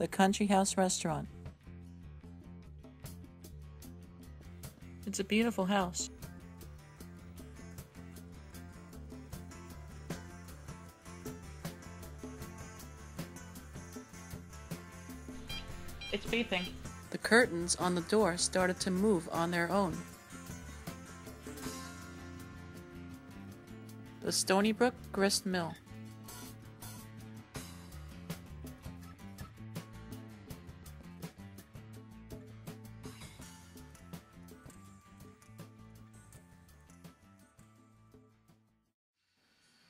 the Country House Restaurant. It's a beautiful house. It's beeping. The curtains on the door started to move on their own. The Stony Brook Grist Mill.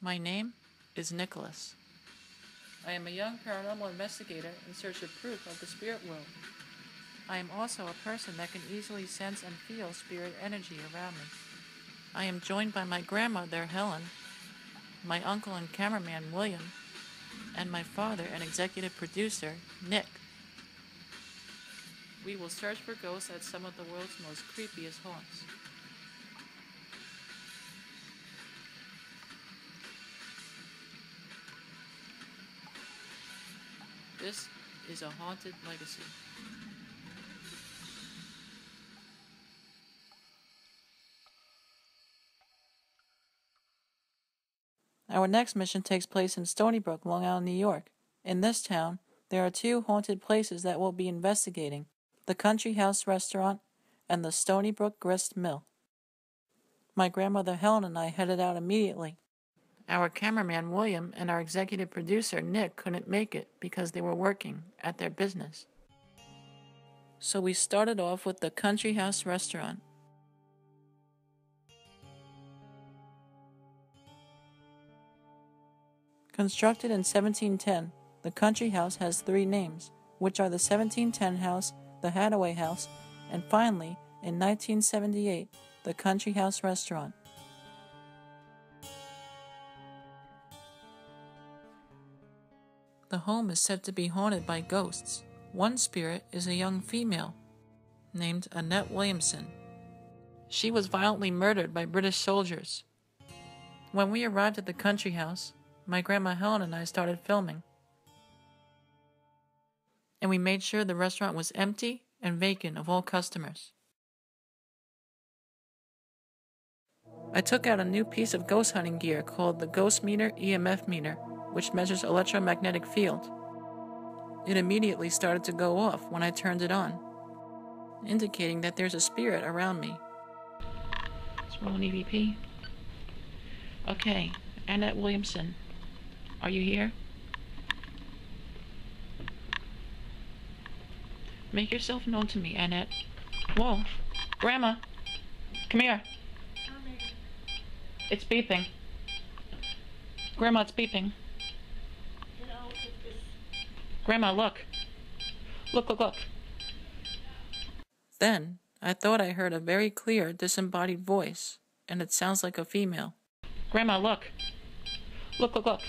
My name is Nicholas. I am a young paranormal investigator in search of proof of the spirit world. I am also a person that can easily sense and feel spirit energy around me. I am joined by my grandmother, Helen, my uncle and cameraman, William, and my father and executive producer, Nick. We will search for ghosts at some of the world's most creepiest haunts. This is a haunted legacy. Our next mission takes place in Stony Brook, Long Island, New York. In this town, there are two haunted places that we'll be investigating the Country House Restaurant and the Stony Brook Grist Mill. My grandmother Helen and I headed out immediately. Our cameraman William and our executive producer Nick couldn't make it because they were working at their business. So we started off with the Country House Restaurant. Constructed in 1710, the country house has three names, which are the 1710 House, the Hadaway House, and finally, in 1978, the Country House Restaurant. The home is said to be haunted by ghosts. One spirit is a young female named Annette Williamson. She was violently murdered by British soldiers. When we arrived at the country house, my grandma Helen and I started filming. And we made sure the restaurant was empty and vacant of all customers. I took out a new piece of ghost hunting gear called the Ghost Meter EMF meter, which measures electromagnetic field. It immediately started to go off when I turned it on, indicating that there's a spirit around me. Let's roll an EVP. Okay, Annette Williamson. Are you here? Make yourself known to me, Annette. Whoa. Grandma. Come here. It's beeping. Grandma, it's beeping. Grandma, look. Look, look, look. Then I thought I heard a very clear, disembodied voice, and it sounds like a female. Grandma, look. Look, look, look.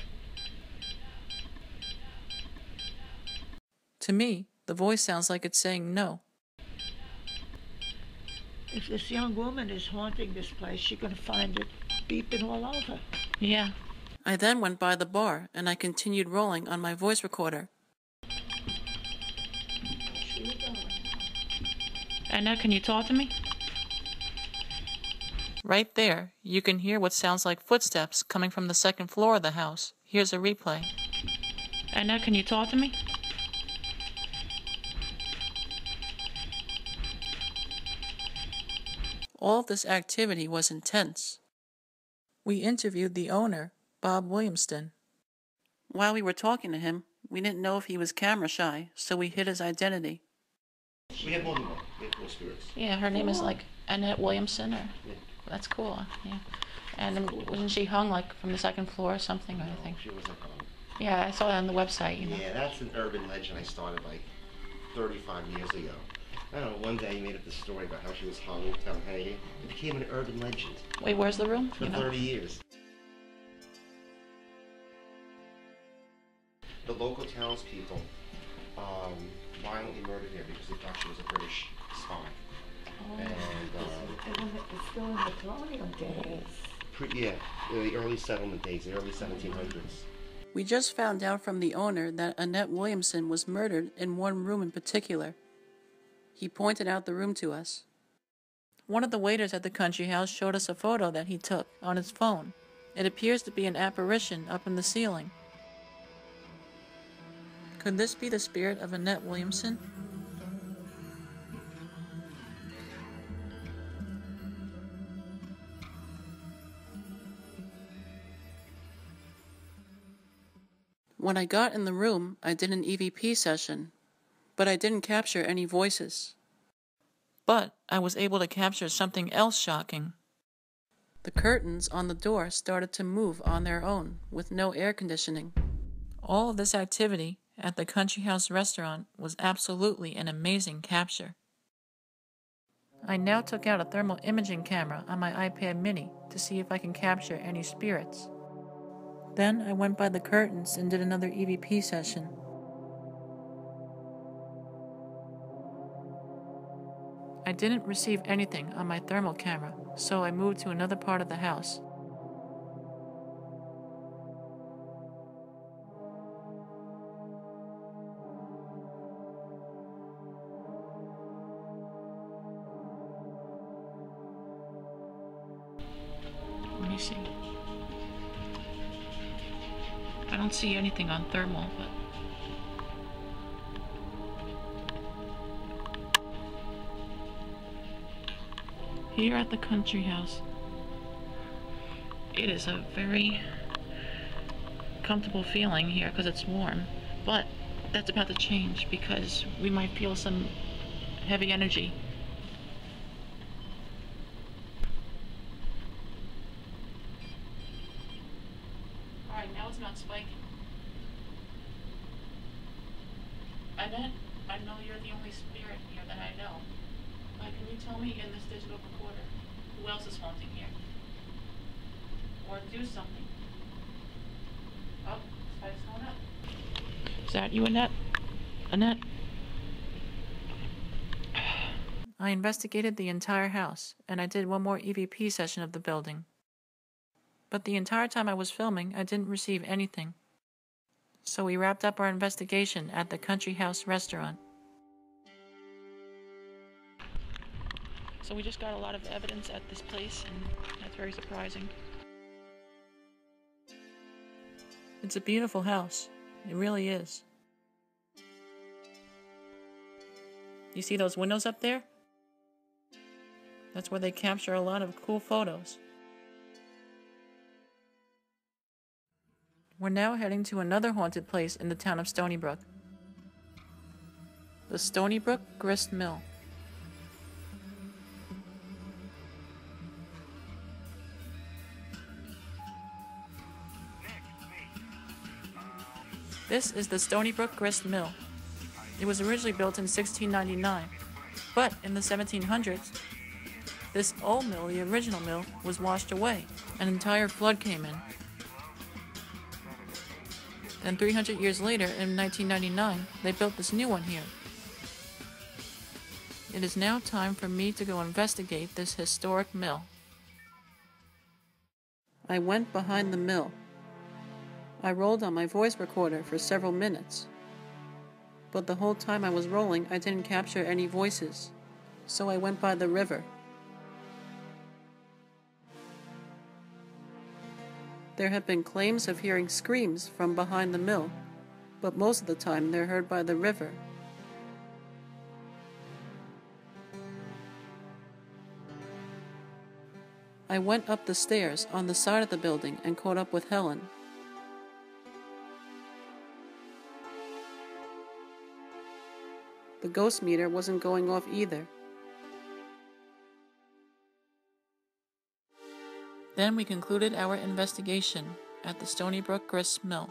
To me, the voice sounds like it's saying no. If this young woman is haunting this place, she can find it beeping all over. Yeah. I then went by the bar and I continued rolling on my voice recorder. Anna, can you talk to me? Right there, you can hear what sounds like footsteps coming from the second floor of the house. Here's a replay. Anna, can you talk to me? All of this activity was intense. We interviewed the owner, Bob Willemstyn. While we were talking to him, we didn't know if he was camera shy, so we hid his identity. We have more than one. We have four spirits. Yeah, her name is like Annette Williamson, or Yeah. that's cool. Yeah, and um, wasn't she hung like from the second floor or something? I think. She was like, um, Yeah, I saw it on the website. You know. yeah, that's an urban legend I started like 35 years ago. I don't know, one day I made up this story about how she was hung down hanging. It became an urban legend Wait, where's the room? for You know. 30 years. The local townspeople um, violently murdered here because they thought she was a British spy. And, uh, And when it was still in the colonial days. pre- yeah, in the early settlement days, the early 1700s. We just found out from the owner that Annette Williamson was murdered in one room in particular. He pointed out the room to us. One of the waiters at the country house showed us a photo that he took on his phone. It appears to be an apparition up in the ceiling. Could this be the spirit of Annette Williamson? When I got in the room, I did an EVP session, but I didn't capture any voices. But I was able to capture something else shocking. The curtains on the door started to move on their own with no air conditioning. All of this activity at the Country House restaurant was absolutely an amazing capture. I now took out a thermal imaging camera on my iPad mini to see if I can capture any spirits. Then I went by the curtains and did another EVP session. I didn't receive anything on my thermal camera, so I moved to another part of the house. Don't see anything on thermal, but. Here at the country house, it is a very comfortable feeling here because it's warm, but that's about to change because we might feel some heavy energy. Alright, now it's not spiking. I Annette, I know you're the only spirit here that I know. Like, can you tell me in this digital recorder who else is haunting here? Or do something. Oh, spider's going up. Is that you, Annette? Annette? I investigated the entire house, and I did one more EVP session of the building. But the entire time I was filming, I didn't receive anything. So we wrapped up our investigation at the Country House restaurant. So we just got a lot of evidence at this place, and that's very surprising. It's a beautiful house. It really is. You see those windows up there? That's where they capture a lot of cool photos. We're now heading to another haunted place in the town of Stony Brook. The Stony Brook Grist Mill. This is the Stony Brook Grist Mill. It was originally built in 1699, but in the 1700s, this old mill, the original mill, was washed away. An entire flood came in. Then 300 years later, in 1999, they built this new one here. It is now time for me to go investigate this historic mill. I went behind the mill. I rolled on my voice recorder for several minutes. But the whole time I was rolling, I didn't capture any voices. So I went by the river. There have been claims of hearing screams from behind the mill, but most of the time they're heard by the river. I went up the stairs on the side of the building and caught up with Helen. The ghost meter wasn't going off either. Then we concluded our investigation at the Stony Brook Grist Mill.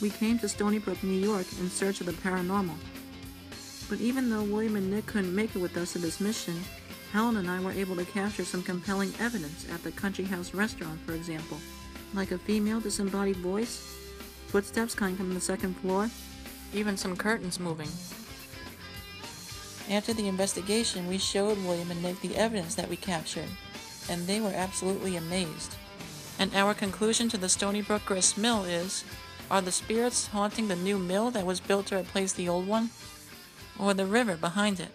We came to Stony Brook, New York in search of the paranormal. But even though William and Nick couldn't make it with us to this mission, Helen and I were able to capture some compelling evidence at the Country House restaurant, for example. like a female disembodied voice, footsteps coming from the second floor, even some curtains moving. After the investigation, we showed William and Nick the evidence that we captured, and they were absolutely amazed. And our conclusion to the Stony Brook Grist Mill is are the spirits haunting the new mill that was built to replace the old one? Or the river behind it?